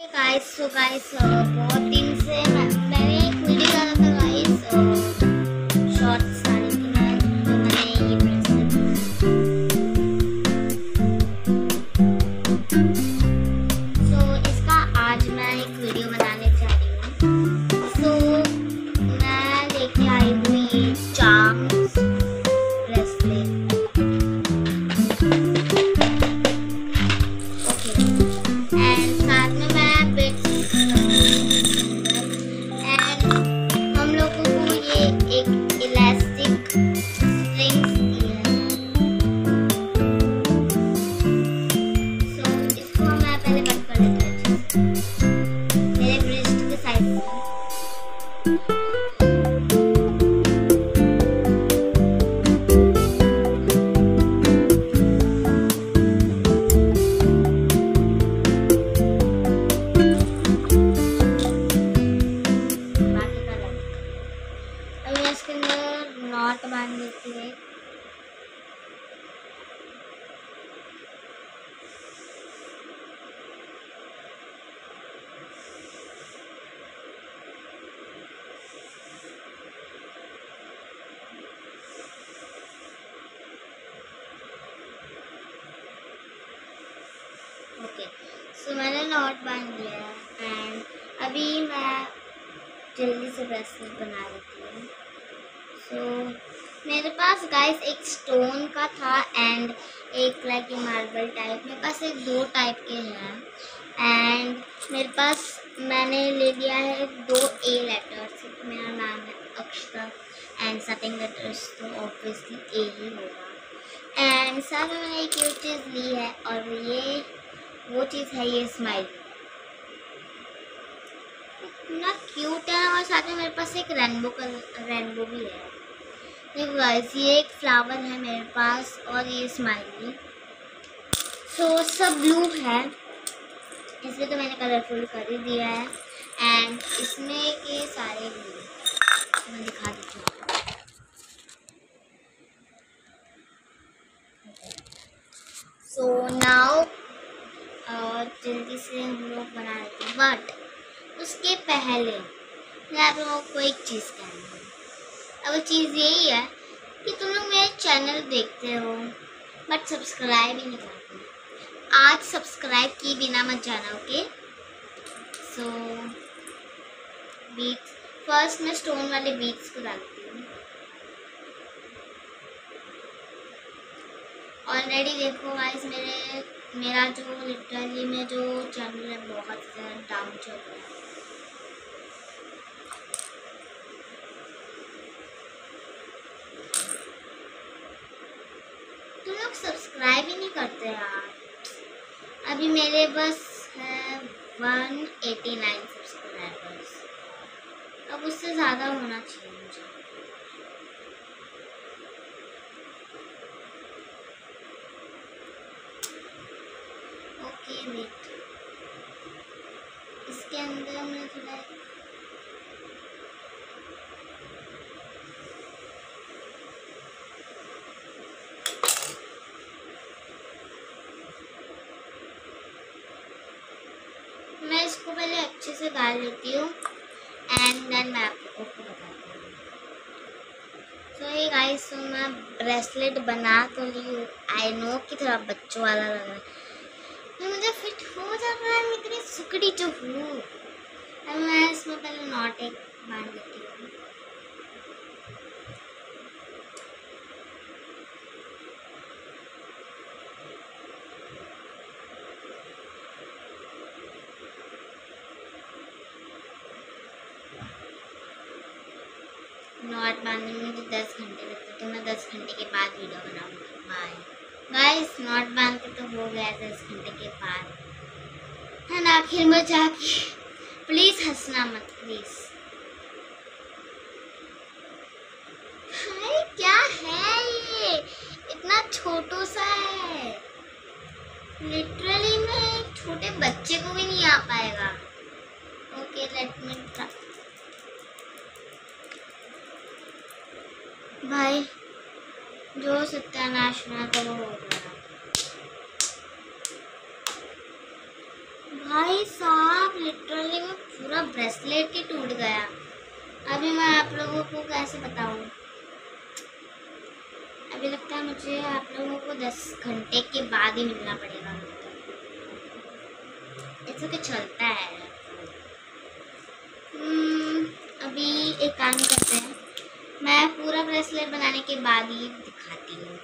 Guys so guys बहुत दिन से मैं बाँध देती है। ओके सो मैंने नॉट बाँध दिया है एंड अभी मैं जल्दी से ब्रेसलेट बना लेती हूँ। सो मेरे पास गाइस एक स्टोन का था एंड एक लाइक मार्बल टाइप मेरे पास एक दो टाइप के हैं. एंड मेरे पास, मैंने ले लिया है दो ए लेटर्स मेरा नाम है अक्षता एंड सेकंड लेटर्स तो ऑब्वियसली ए ही होगा. एंड साथ में मैंने एक ये चीज़ ली है और ये, वो चीज़ है ये स्माइल इतना क्यूट है और साथ में मेरे पास एक रेनबो कलर रेनबो भी है. देखो गाइस ये एक फ्लावर है मेरे पास और ये स्माइली सो so, सब ब्लू है। इसलिए तो मैंने कलरफुल कर ही दिया है। एंड इसमें के सारे ब्लू मैं दिखा देती हूँ। सो नाउ और जल्दी से हम लोग बना लेते हैं। बट उसके पहले मैं आप लोगों को एक चीज़ कहनी है अब चीज़ यही है कि तुम लोग मेरे चैनल देखते हो बट सब्सक्राइब ही नहीं करते। आज सब्सक्राइब किए बिना मत जाना ओके सो बीट्स फ़र्स्ट मैं स्टोन वाले बीट्स को डालती हूँ। ऑलरेडी देखो गाइस मेरे, मेरा जो लिटरली में जो चैनल है बहुत डाउन चल रहा है तुम लोग सब्सक्राइब ही नहीं करते यार। अभी मेरे बस है वन एटी नाइन सब्सक्राइबर्स अब उससे ज़्यादा होना चाहिए मुझे। ओके वेट इसके अंदर मैं थोड़ा मैं इसको पहले अच्छे से डाल लेती हूँ एंड देन मैं आपको बताती हूँ। सो ये गाइस सो मैं ब्रेसलेट बना तो ली हूँ। आई नो कि थोड़ा बच्चों वाला लग रहा है। तो मुझे फिट हो जाता है, मैं इतनी सुकड़ी जो हूँ। अब मैं इसमें पहले नॉट एक बाँध देती हूँ। नॉट बांधने में मुझे दस घंटे लगते तो मैं दस घंटे के बाद वीडियो बनाऊँगी। बाय गाइस नॉट बाँध के तो हो गया दस घंटे के बाद। है ना आखिर में जाके प्लीज़ हंसना मत प्लीज़ क्या है ये? इतना छोटो सा है। लिटरली में छोटे बच्चे को भी नहीं आ पाएगा। भाई, जो सत्यानाश ना वो हो गया। भाई साहब लिटरली में पूरा ब्रेसलेट ही टूट गया। अभी मैं आप लोगों को कैसे बताऊँ? अभी लगता है मुझे आप लोगों को दस घंटे के बाद ही मिलना पड़ेगा। ऐसा तो चलता है हम्म, अभी एक काम करते हैं मैं पूरा ब्रेसलेट बनाने के बाद ही दिखाती हूँ।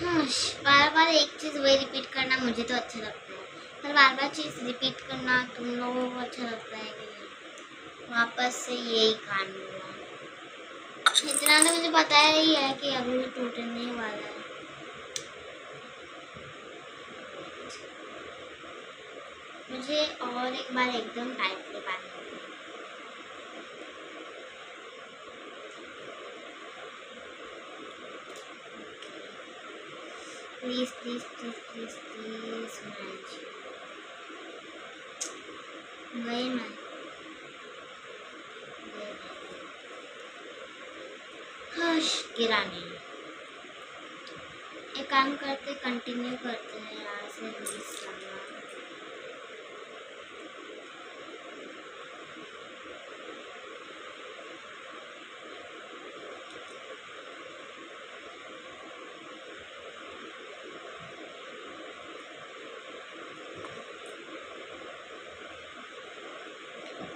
हाँ बार बार एक चीज़ वही रिपीट करना मुझे तो अच्छा लगता है। पर बार बार चीज़ रिपीट करना तुम लोगों को अच्छा लगता है कि वापस से यही कांड हुआ। इतना तो मुझे पता ही है कि अभी भी टूटने वाला है। मुझे और एक बार एकदम टाइटली बांधना please please please please please गए मैं गिरा नहीं एक काम करते कंटिन्यू करते हैं यहाँ से रिलीज़ करना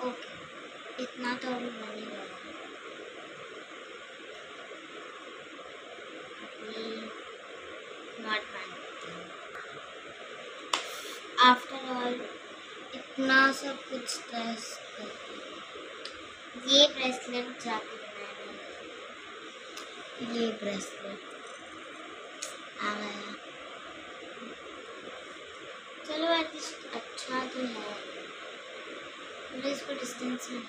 ओके इतना तो अभी बन ही गया नॉट आफ्टर ऑल इतना सब कुछ स्ट्रेस ये ब्रेसलेट जाके बनाया। मैंने ये ब्रेसलेट आ गया। चलो एटलीस्ट अच्छा तो है। मुझे इसको डिस्टेंस में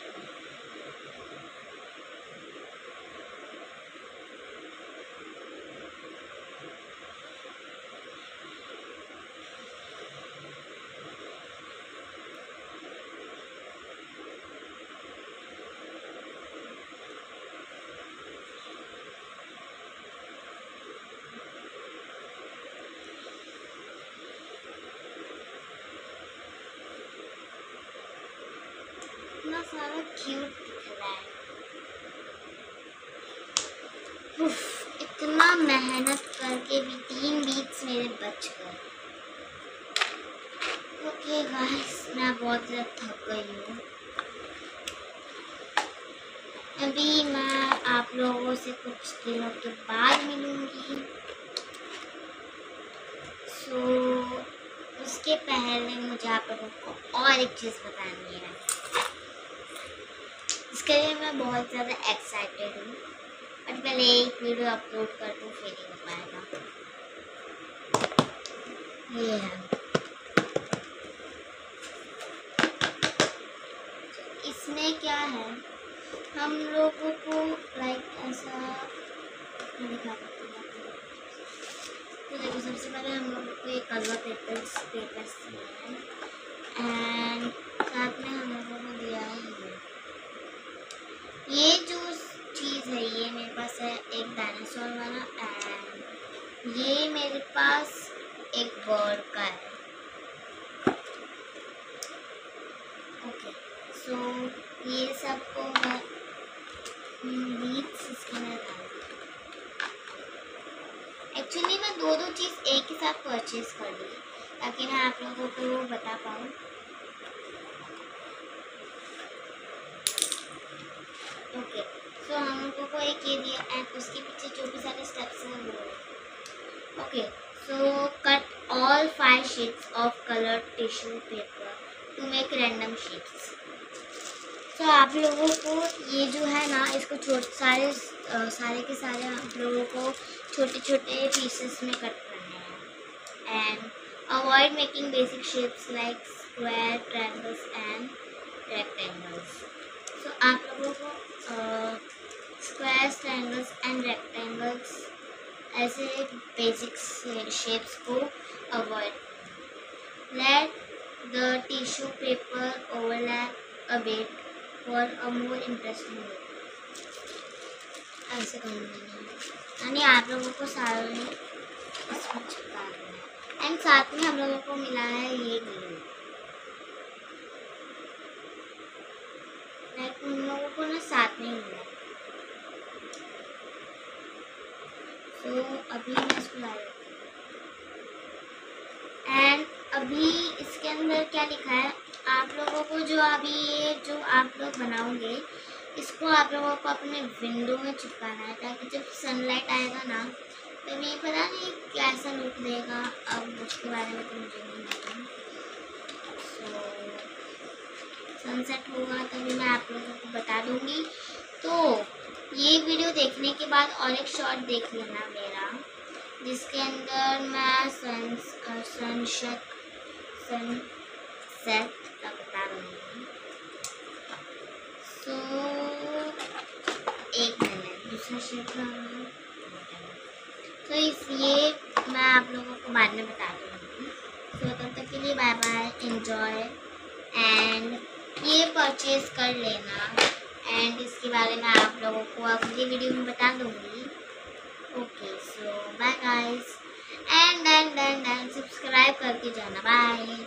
इतना सारा क्यूट दिख रहा है उफ, इतना मेहनत करके भी तीन वीक्स मेरे बच गए। ओके गाइस मैं बहुत ज़्यादा थक गई हूँ। अभी मैं आप लोगों से कुछ दिनों के बाद मिलूँगी। सो उसके पहले मुझे आप लोगों को और एक चीज़ बतानी है। इसके लिए मैं बहुत ज़्यादा एक्साइटेड हूँ। बट पहले एक वीडियो अपलोड कर दूँ, फिर ही हो पाएगा। ये है। इसमें क्या है? हम लोगों को लाइक ऐसा दिखा तो देखो, सबसे पहले हम लोगों को ये कलर पेपर्स पेपर्स दिए हैं एंड ये मैं इसके अंदर डाल एक्चुअली मैं दो दो चीज़ एक ही साथ परचेज कर ली ताकि मैं आप लोगों को वो बता पाऊँ। ओके सो हम लोगों को एक ये दिया एंड उसके पीछे जो भी सारे स्टेप्स हैं वो। Okay so cut all five sheets of colour tissue paper to make random sheets तो आप लोगों को ये जो है ना, इसको छोटे सारे सारे के सारे आप लोगों को छोटे छोटे पीसेस में कट करने हैं। And avoid making basic shapes like square triangles and rectangles तो आप लोगों को स्क्वायर्स ट्रायंगल्स एंड रेक्टेंगल्स ऐसे बेसिक शेप्स को avoid let the tissue paper overlap a bit for a more interesting video ऐसे कहीं यानी आप लोगों को सारों ने इसमें छुपा दिया एंड साथ में हम लोगों को मिला है ये ग्लू लाइक उन लोगों को ना साथ में मिला। सो so, अभी मैं इसको ला एंड अभी इसके अंदर क्या लिखा है? आप लोगों को जो अभी ये जो आप लोग बनाओगे, इसको आप लोगों को अपने विंडो में चिपकाना है, ताकि जब सनलाइट आएगा ना तो ये पता नहीं कैसा लुक देगा, अब उसके बारे में तो मुझे नहीं पता। सो सनसेट होगा तभी मैं आप लोगों को बता दूँगी। तो ये वीडियो देखने के बाद और एक शॉट देख लेना मेरा, जिसके अंदर मैं सन सनशट सन सेट का सो एक मिनट दूसरा शेप तो इसलिए मैं आप लोगों को बाद में बता दूँगी। तो तब तक के लिए बाय बाय एंजॉय एंड ये परचेज कर लेना। एंड इसके बारे में आप लोगों को अगली वीडियो में बता दूँगी। Okay so bye guys and and and and subscribe करके जाना। बाय